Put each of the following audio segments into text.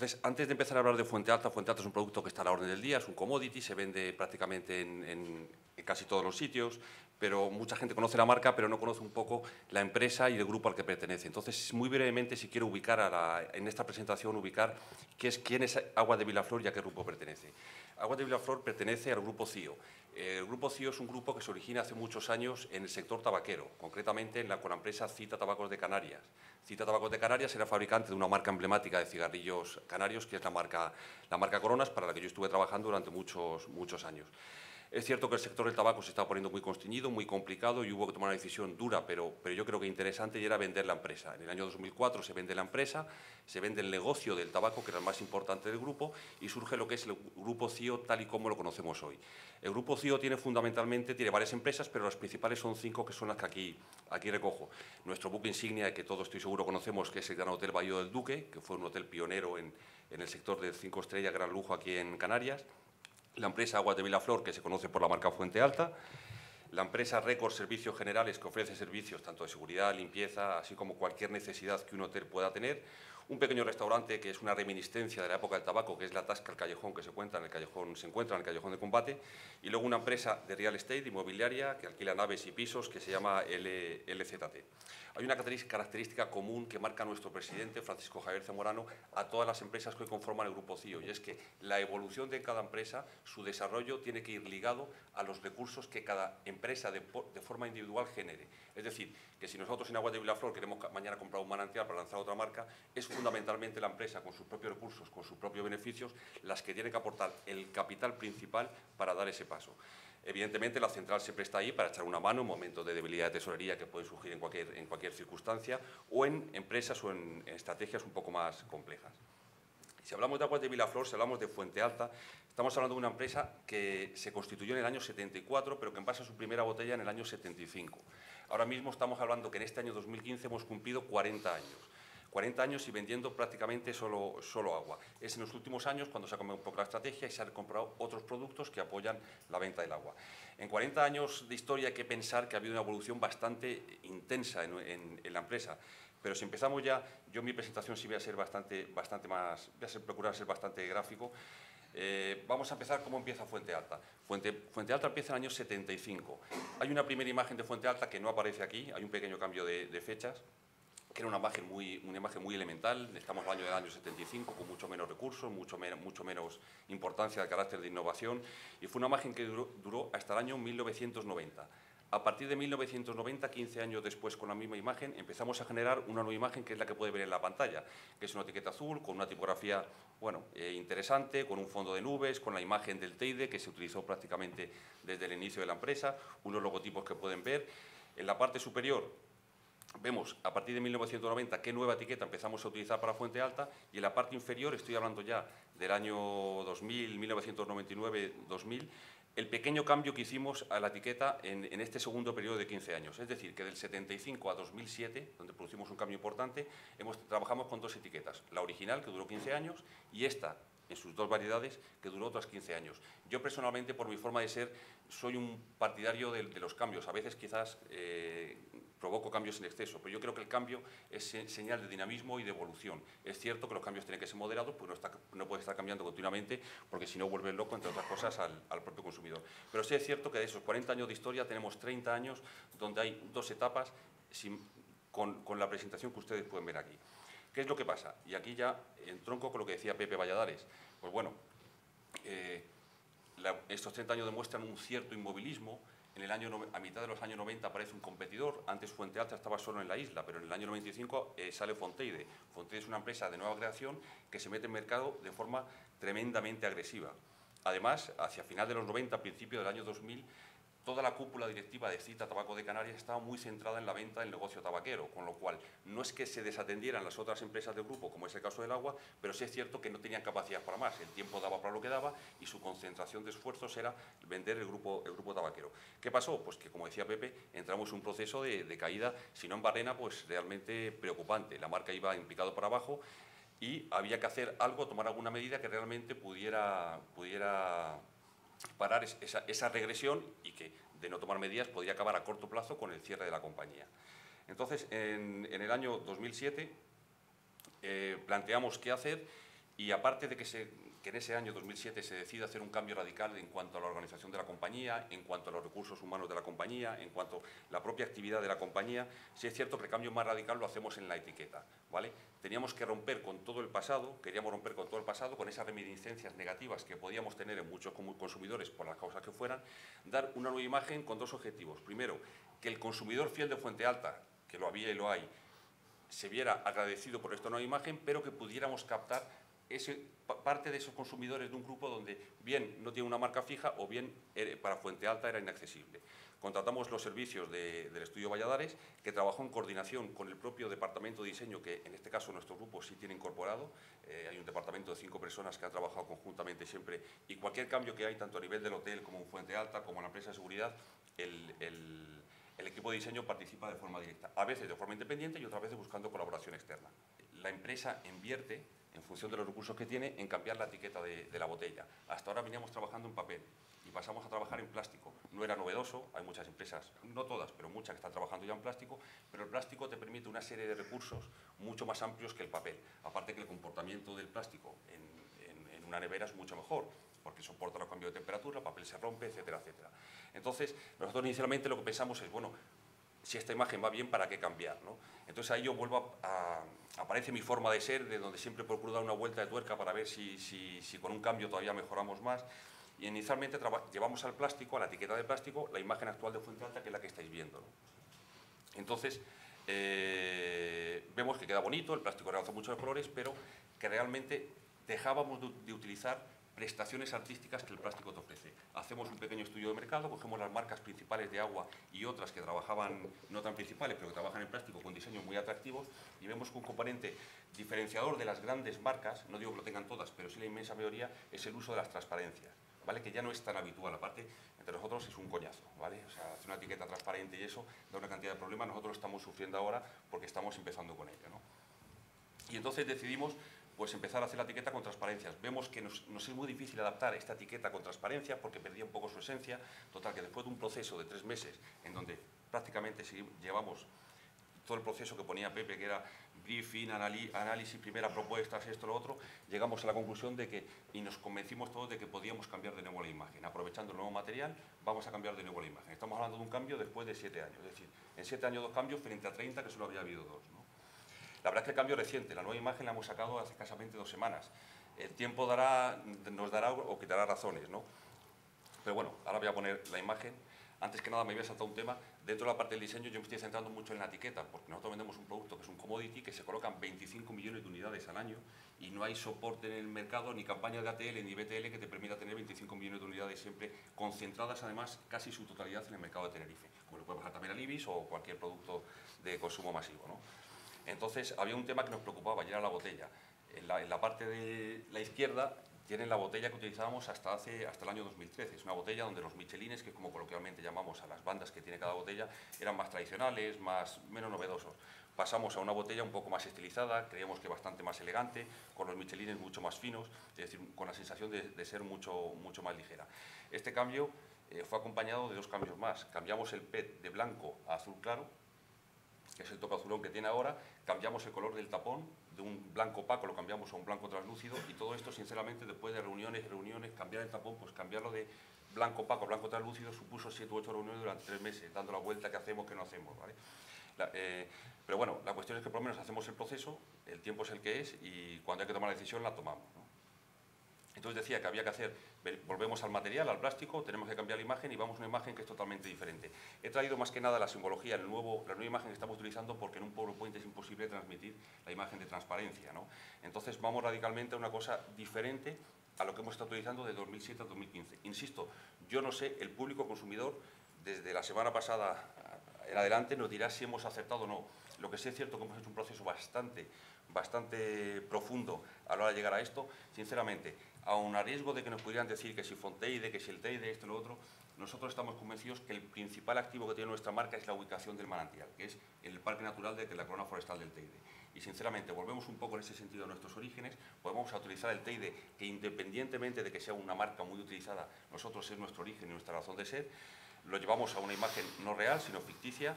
Entonces, antes de empezar a hablar de Fuente Alta, Fuente Alta es un producto que está a la orden del día, es un commodity, se vende prácticamente en, casi todos los sitios, pero mucha gente conoce la marca, pero no conoce un poco la empresa y el grupo al que pertenece. Entonces, muy brevemente, si quiero ubicar en esta presentación, ubicar qué es, quién es Agua de Vilaflor y a qué grupo pertenece. Agua de Vilaflor pertenece al grupo CIO. El grupo CIO es un grupo que se origina hace muchos años en el sector tabaquero, concretamente en la, con la empresa Cita Tabacos de Canarias. Cita Tabacos de Canarias era fabricante de una marca emblemática de cigarrillos canarios, que es la marca, la marca Coronas, para la que yo estuve trabajando durante muchos, muchos años. Es cierto que el sector del tabaco se está poniendo muy constreñido, muy complicado y hubo que tomar una decisión dura, pero, pero yo creo que interesante y era vender la empresa. En el año 2004 se vende la empresa, se vende el negocio del tabaco, que era el más importante del grupo, y surge lo que es el grupo CIO tal y como lo conocemos hoy. El grupo CIO tiene fundamentalmente, tiene varias empresas, pero las principales son cinco, que son las que aquí, aquí recojo. Nuestro buque insignia, que todos estoy seguro conocemos, que es el Gran Hotel Bahía del Duque, que fue un hotel pionero en, en el sector de cinco estrellas, gran lujo aquí en Canarias la empresa Aguas de Vilaflor, que se conoce por la marca Fuente Alta, la empresa Record Servicios Generales, que ofrece servicios tanto de seguridad, limpieza, así como cualquier necesidad que un hotel pueda tener, un pequeño restaurante que es una reminiscencia de la época del tabaco, que es la Tasca el Callejón, que se, cuenta en el callejón, se encuentra en el Callejón de Combate, y luego una empresa de real estate, inmobiliaria, que alquila naves y pisos, que se llama LZT. Hay una característica común que marca nuestro presidente, Francisco Javier Zamorano, a todas las empresas que hoy conforman el Grupo CIO, y es que la evolución de cada empresa, su desarrollo, tiene que ir ligado a los recursos que cada empresa de, de forma individual genere. Es decir, que si nosotros en Agua de Vilaflor queremos mañana comprar un manantial para lanzar otra marca, es fundamentalmente la empresa con sus propios recursos, con sus propios beneficios, las que tienen que aportar el capital principal para dar ese paso. Evidentemente, la central siempre está ahí para echar una mano en momentos de debilidad de tesorería que pueden surgir en cualquier, circunstancia o en empresas o en, estrategias un poco más complejas. Si hablamos de Aguas de Vilaflor, si hablamos de Fuente Alta, estamos hablando de una empresa que se constituyó en el año 74, pero que envasa su primera botella en el año 75. Ahora mismo estamos hablando que en este año 2015 hemos cumplido 40 años. 40 años y vendiendo prácticamente solo, agua. Es en los últimos años cuando se ha cambiado un poco la estrategia y se han comprado otros productos que apoyan la venta del agua. En 40 años de historia hay que pensar que ha habido una evolución bastante intensa en, la empresa. Pero si empezamos ya, yo en mi presentación sí voy a ser bastante, bastante más, voy a ser, procurar ser bastante gráfico. Eh, vamos a empezar cómo empieza Fuente Alta. Fuente, Alta empieza en el año 75. Hay una primera imagen de Fuente Alta que no aparece aquí, hay un pequeño cambio de fechas que era una imagen muy, una imagen muy elemental, estamos en el año del año 75, con mucho menos recursos, mucho, menos, mucho menos importancia de carácter de innovación, y fue una imagen que duró, duró hasta el año 1990. A partir de 1990, 15 años después, con la misma imagen, empezamos a generar una nueva imagen que es la que puede ver en la pantalla, que es una etiqueta azul con una tipografía bueno, eh, interesante, con un fondo de nubes, con la imagen del Teide, que se utilizó prácticamente desde el inicio de la empresa, unos logotipos que pueden ver. En la parte superior vemos a partir de 1990 qué nueva etiqueta empezamos a utilizar para Fuente Alta y en la parte inferior, estoy hablando ya del año 2000, 1999-2000, el pequeño cambio que hicimos a la etiqueta en, este segundo periodo de 15 años. Es decir, que del 75 a 2007, donde producimos un cambio importante, hemos, trabajamos con dos etiquetas. La original, que duró 15 años, y esta, en sus dos variedades, que duró otros 15 años. Yo personalmente, por mi forma de ser, soy un partidario de, los cambios. A veces quizás eh, provoco cambios en exceso, pero yo creo que el cambio es señal de dinamismo y de evolución. Es cierto que los cambios tienen que ser moderados, porque no, está, no puede estar cambiando continuamente, porque si no vuelve loco, entre otras cosas, al, propio consumidor. Pero sí es cierto que de esos 40 años de historia tenemos 30 años donde hay dos etapas con, con la presentación que ustedes pueden ver aquí. ¿Qué es lo que pasa? Y aquí ya entronco con lo que decía Pepe Valladares. Pues bueno, eh, estos 30 años demuestran un cierto inmovilismo, en el año, a mitad de los años 90 aparece un competidor, antes Fuente Alta estaba solo en la isla, pero en el año 95 eh, sale Fonteide. Fonteide es una empresa de nueva creación que se mete en mercado de forma tremendamente agresiva. Además, hacia final de los 90, principio del año 2000, toda la cúpula directiva de Cita Tabaco de Canarias estaba muy centrada en la venta del negocio tabaquero, con lo cual no es que se desatendieran las otras empresas del grupo, como es el caso del agua, pero sí es cierto que no tenían capacidad para más. El tiempo daba para lo que daba y su concentración de esfuerzos era vender el grupo, el grupo tabaquero. ¿Qué pasó? Pues que, como decía Pepe, entramos en un proceso de, caída, si no en barrena, pues realmente preocupante. La marca iba en para abajo y había que hacer algo, tomar alguna medida que realmente pudiera, pudiera parar esa, esa, regresión y que de no tomar medidas podría acabar a corto plazo con el cierre de la compañía. Entonces, en, el año 2007 eh, planteamos qué hacer Y aparte de que, se, que en ese año 2007 se decide hacer un cambio radical en cuanto a la organización de la compañía, en cuanto a los recursos humanos de la compañía, en cuanto a la propia actividad de la compañía, sí es cierto que el cambio más radical lo hacemos en la etiqueta. ¿vale? Teníamos que romper con todo el pasado, queríamos romper con todo el pasado, con esas reminiscencias negativas que podíamos tener en muchos consumidores por las causas que fueran, dar una nueva imagen con dos objetivos. Primero, que el consumidor fiel de Fuente Alta, que lo había y lo hay, se viera agradecido por esta nueva imagen, pero que pudiéramos captar ese, parte de esos consumidores de un grupo donde bien no tiene una marca fija o bien eh, para Fuente Alta era inaccesible. Contratamos los servicios del estudio Valladares, que trabajó en coordinación con el propio departamento de diseño, que en este caso nuestro grupo sí tiene incorporado. Eh, hay un departamento de cinco personas que han trabajado conjuntamente siempre y cualquier cambio que hay, tanto a nivel del hotel como en Fuente Alta, como en la empresa de seguridad, el el equipo de diseño participa de forma directa, a veces de forma independiente y otras veces buscando colaboración externa. La empresa invierte, en función de los recursos que tiene, en cambiar la etiqueta de, la botella. Hasta ahora veníamos trabajando en papel y pasamos a trabajar en plástico. No era novedoso, hay muchas empresas, no todas, pero muchas que están trabajando ya en plástico, pero el plástico te permite una serie de recursos mucho más amplios que el papel. Aparte que el comportamiento del plástico en una nevera es mucho mejor porque soporta los cambios de temperatura, el papel se rompe, etcétera, etcétera. Entonces, nosotros inicialmente lo que pensamos es, bueno, si esta imagen va bien, ¿para qué cambiar? Entonces ahí yo vuelvo a, aparece mi forma de ser, de donde siempre procuro dar una vuelta de tuerca para ver si, con un cambio todavía mejoramos más. Y inicialmente llevamos al plástico, a la etiqueta de plástico, la imagen actual de Fuente Alta, que es la que estáis viendo. Entonces, eh, vemos que queda bonito, el plástico realza mucho los colores, pero que realmente dejábamos de utilizar prestaciones artísticas que el plástico te ofrece. Hacemos un pequeño estudio de mercado, cogemos las marcas principales de agua y otras que trabajaban, no tan principales, pero que trabajan en plástico con diseños muy atractivos y vemos que un componente diferenciador de las grandes marcas, no digo que lo tengan todas, pero sí la inmensa mayoría, es el uso de las transparencias. ¿Vale? que ya no es tan habitual, aparte entre nosotros es un coñazo, ¿vale? O sea, hacer una etiqueta transparente y eso da una cantidad de problemas, nosotros lo estamos sufriendo ahora porque estamos empezando con ello, ¿no? Y entonces decidimos pues empezar a hacer la etiqueta con transparencias. Vemos que nos, es muy difícil adaptar esta etiqueta con transparencia porque perdía un poco su esencia. Total, que después de un proceso de tres meses en donde prácticamente llevamos todo el proceso que ponía Pepe, que era briefing, análisis, primera propuesta, esto, lo otro, llegamos a la conclusión de que, y nos convencimos todos de que podíamos cambiar de nuevo la imagen. Aprovechando el nuevo material, vamos a cambiar de nuevo la imagen. Estamos hablando de un cambio después de siete años, es decir, en siete años dos cambios frente a 30 que solo había habido dos. La verdad es que el cambio reciente, la nueva imagen la hemos sacado hace escasamente dos semanas. El tiempo dará, nos dará o quitará razones, ¿no? Pero bueno, ahora voy a poner la imagen. Antes que nada me voy a saltar un tema. Dentro de la parte del diseño yo me estoy centrando mucho en la etiqueta, porque nosotros vendemos un producto que es un commodity, que se colocan 25 millones de unidades al año y no hay soporte en el mercado, ni campaña de ATL ni BTL que te permita tener 25 millones de unidades siempre concentradas, además, casi su totalidad en el mercado de Tenerife, como lo puede pasar también al Ibis o cualquier producto de consumo masivo. ¿no? Entonces había un tema que nos preocupaba y era la botella. En la, parte de la izquierda tienen la botella que utilizábamos hasta, hace, hasta el año 2013. Es una botella donde los michelines, que es como coloquialmente llamamos a las bandas que tiene cada botella, eran más tradicionales, más, menos novedosos. Pasamos a una botella un poco más estilizada, creíamos que bastante más elegante, con los michelines mucho más finos, es decir, con la sensación de, ser mucho, mucho más ligera. Este cambio eh, fue acompañado de dos cambios más. Cambiamos el PET de blanco a azul claro, que es el toque azulón que tiene ahora, cambiamos el color del tapón, de un blanco opaco lo cambiamos a un blanco translúcido y todo esto, sinceramente, después de reuniones y reuniones, cambiar el tapón, pues cambiarlo de blanco opaco a blanco translúcido supuso 7 u 8 reuniones durante tres meses, dando la vuelta que hacemos, que no hacemos, ¿vale? Eh, pero bueno, la cuestión es que por lo menos hacemos el proceso, el tiempo es el que es y cuando hay que tomar la decisión la tomamos. Entonces decía que había que hacer, volvemos al material, al plástico, tenemos que cambiar la imagen y vamos a una imagen que es totalmente diferente. He traído más que nada la simbología, la nueva imagen que estamos utilizando porque en un PowerPoint es imposible transmitir la imagen de transparencia. ¿no? Entonces vamos radicalmente a una cosa diferente a lo que hemos estado utilizando de 2007 a 2015. Insisto, yo no sé, el público consumidor desde la semana pasada en adelante nos dirá si hemos acertado o no. Lo que sí es cierto que hemos hecho un proceso bastante, bastante profundo a la hora de llegar a esto. Sinceramente, aun a riesgo de que nos pudieran decir que si Fonteide, que si el Teide, esto y lo otro, nosotros estamos convencidos que el principal activo que tiene nuestra marca es la ubicación del manantial, que es el parque natural de la corona forestal del Teide. Y sinceramente, volvemos un poco en ese sentido a nuestros orígenes, podemos utilizar el Teide, que independientemente de que sea una marca muy utilizada, nosotros es nuestro origen y nuestra razón de ser, lo llevamos a una imagen no real, sino ficticia,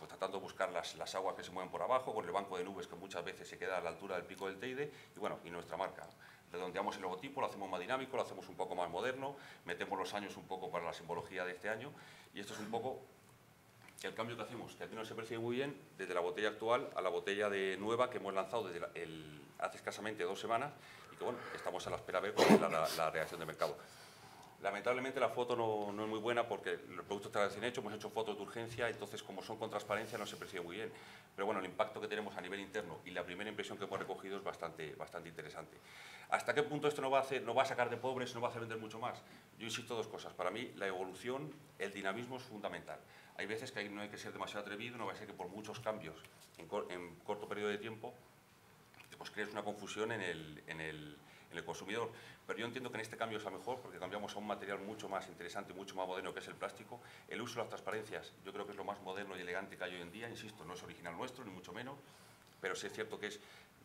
pues tratando de buscar las, las, aguas que se mueven por abajo, con el banco de nubes que muchas veces se queda a la altura del pico del Teide, y bueno, y nuestra marca. redondeamos el logotipo, lo hacemos más dinámico, lo hacemos un poco más moderno, metemos los años un poco para la simbología de este año y esto es un poco el cambio que hacemos, que aquí no se percibe muy bien, desde la botella actual a la botella de nueva que hemos lanzado desde hace escasamente dos semanas y que bueno, estamos a la espera de ver cuál es la, la reacción de mercado. Lamentablemente la foto no, no, es muy buena porque los productos están recién hechos, hemos hecho fotos de urgencia, entonces como son con transparencia no se percibe muy bien. Pero bueno, el impacto que tenemos a nivel interno y la primera impresión que hemos recogido es bastante, bastante interesante. ¿Hasta qué punto esto no va, a hacer, no va a sacar de pobres, no va a hacer vender mucho más? Yo insisto dos cosas. Para mí la evolución, el dinamismo es fundamental. Hay veces que no hay que ser demasiado atrevido, no va a ser que por muchos cambios en, en corto periodo de tiempo pues crees una confusión en el, en el en el consumidor. Pero yo entiendo que en este cambio es a mejor porque cambiamos a un material mucho más interesante, mucho más moderno que es el plástico. El uso de las transparencias yo creo que es lo más moderno y elegante que hay hoy en día. Insisto, no es original nuestro, ni mucho menos, pero sí es cierto que es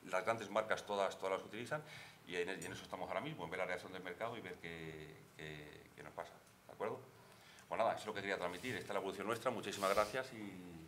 las grandes marcas todas, todas las utilizan y en, eso estamos ahora mismo, en ver la reacción del mercado y ver qué, qué, nos pasa. ¿De acuerdo? Bueno, nada, eso es lo que quería transmitir. Esta es la evolución nuestra. Muchísimas gracias y...